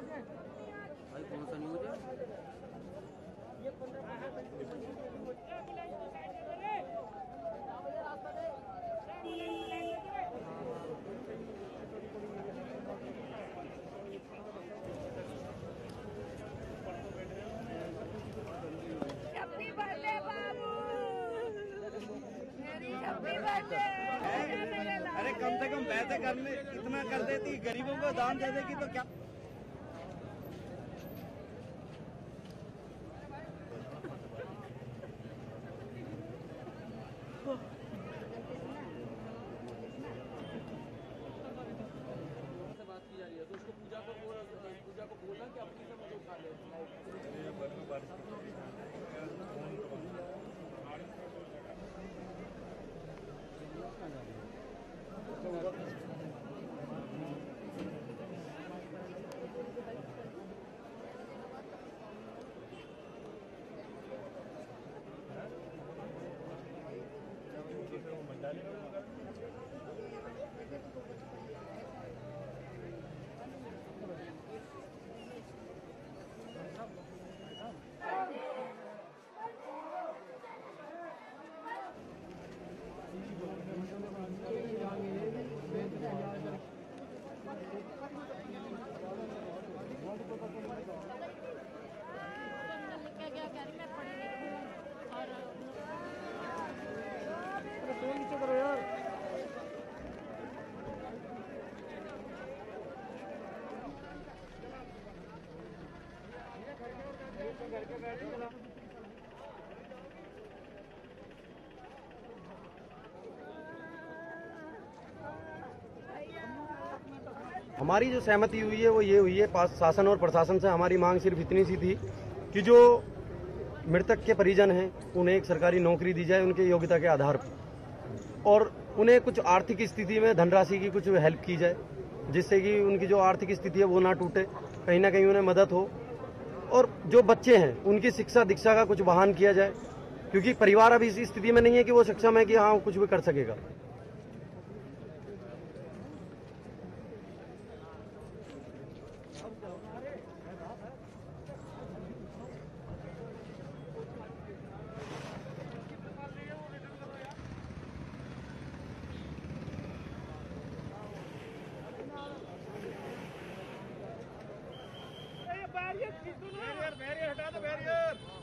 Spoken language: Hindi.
भाई कौन सा न्यूज़ है? हैप्पी बर्थडे बाबू मेरी हैप्पी बर्थडे अरे कम से कम वैसे करने इतना कर देती गरीबों को दान दे देगी तो क्या? से Dale. हमारी जो सहमति हुई है, वो ये हुई है, पास, शासन और प्रशासन से हमारी मांग सिर्फ़ इतनी सी थी कि जो मृतक के परिजन हैं, उन्हें एक सरकारी नौकरी दी जाए, उनके योग्यता के आधार पर। और उन्हें कुछ आर्थिक स्थिति में धनराशि की कुछ हेल्प की जाए, जिससे कि उनकी जो आर्थिक स्थिति है, वो ना टूटे। कहीं ना कहीं उन्हें मदद हो। और जो बच्चे हैं, उनकी शिक्षा दीक्षा का कुछ वाहन किया जाए, क्योंकि परिवार अभी इसी स्थिति में नहीं है कि वो सक्षम है कि हाँ कुछ भी कर सकेगा। बैरियर हटा दो बैरियर।